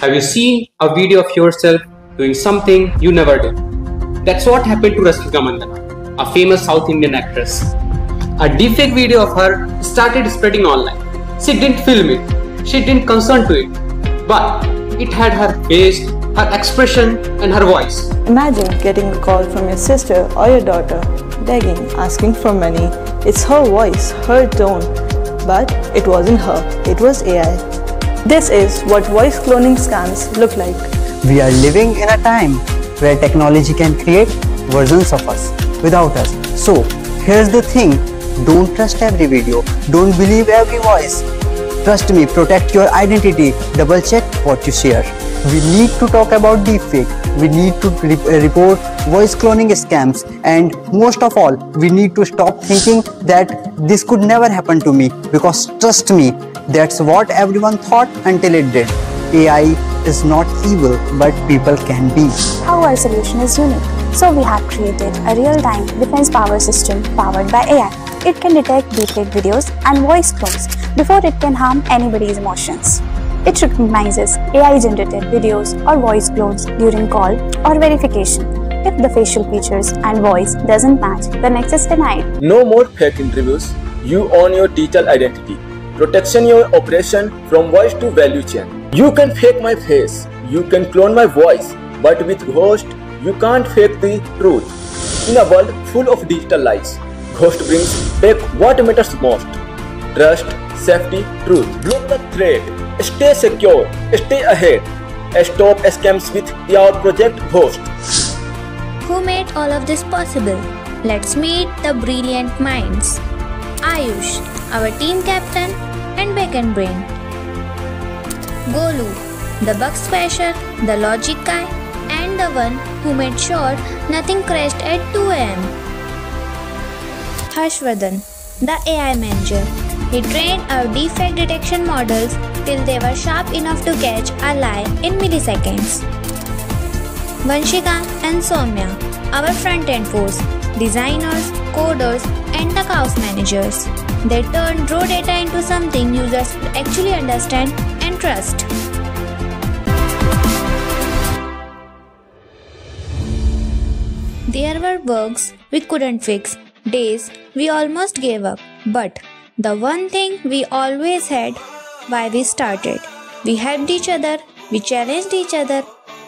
Have you seen a video of yourself doing something you never did? That's what happened to Rashmika Mandanna, a famous South Indian actress. A deepfake video of her started spreading online. She didn't film it, she didn't consent to it, but it had her face, her expression, and her voice. Imagine getting a call from your sister or your daughter, begging, asking for money. It's her voice, her tone, but it wasn't her, it was AI. This is what voice cloning scams look like. We are living in a time where technology can create versions of us without us. So, here's the thing don't trust every video, don't believe every voice. Trust me, protect your identity, double check what you share. We need to talk about deepfake, we need to re- report voice cloning scams, and most of all, we need to stop thinking that this could never happen to me because trust me, that's what everyone thought until it did. AI is not evil, but people can be. Our solution is unique. So we have created a real-time defense power system powered by AI. It can detect deepfake videos and voice clones before it can harm anybody's emotions. It recognizes AI-generated videos or voice clones during call or verification. If the facial features and voice doesn't match, the next is denied. No more fake interviews. You own your digital identity. Protection your operation from voice to value chain. You can fake my face. You can clone my voice. But with Ghost, you can't fake the truth. In a world full of digital lies, Ghost brings back what matters most. Trust, safety, truth. Block the threat. Stay secure. Stay ahead. Stop scams with your project Ghost. Who made all of this possible? Let's meet the brilliant minds. Aayush, our team captain, and Bacon Brain. Golu, the bug smasher, the logic guy, and the one who made sure nothing crashed at 2 am. Harshvardhan, the AI manager. He trained our deepfake detection models till they were sharp enough to catch a lie in milliseconds. Vanshika and Soumya, our front-end force, designers, coders, and the chaos managers. They turned raw data into something users could actually understand and trust. There were bugs we couldn't fix, days we almost gave up, but the one thing we always had why we started. We helped each other, we challenged each other,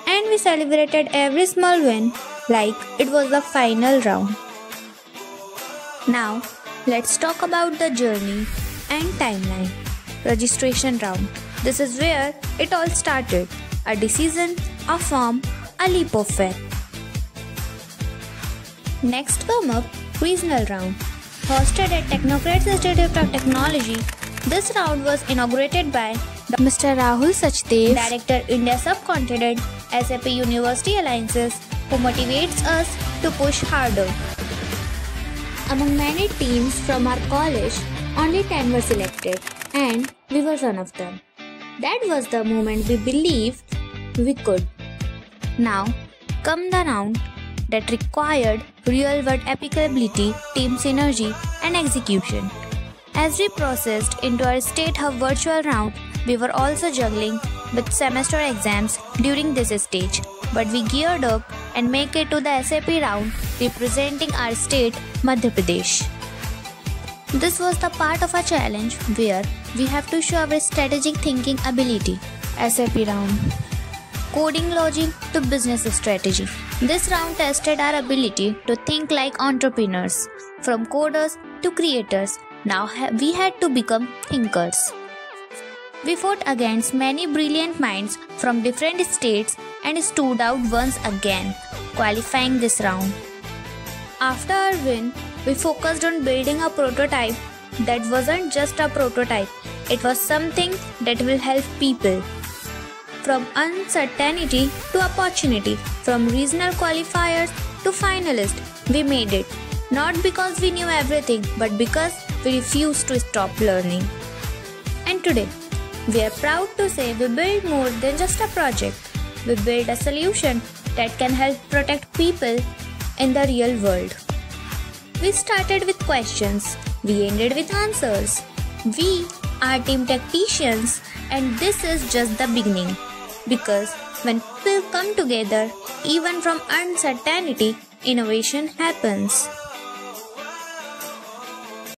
and we celebrated every small win like it was the final round. Now, let's talk about the journey and timeline. Registration round. This is where it all started a decision, a form, a leap of faith. Next come up regional round. Hosted at Technocrats Institute of Technology, this round was inaugurated by Mr. Rahul Sachdev, Director India Subcontinent, SAP University Alliances, who motivates us to push harder. Among many teams from our college, only 10 were selected, and we were one of them. That was the moment we believed we could. Now, come the round that required real world applicability, team synergy, and execution. As we processed into our State Hub virtual round, we were also juggling with semester exams during this stage, but we geared up and make it to the SAP round representing our state, Madhya Pradesh. This was the part of our challenge where we have to show our strategic thinking ability. SAP round. Coding logic to business strategy. This round tested our ability to think like entrepreneurs, from coders to creators. Now we had to become thinkers. We fought against many brilliant minds from different states and stood out once again, qualifying this round. After our win, we focused on building a prototype that wasn't just a prototype, it was something that will help people. From uncertainty to opportunity, from regional qualifiers to finalists, we made it. Not because we knew everything, but because we refused to stop learning. And today, we are proud to say we build more than just a project. We build a solution that can help protect people in the real world. We started with questions, we ended with answers. We are team Tecticians, and this is just the beginning. Because when people come together, even from uncertainty, innovation happens.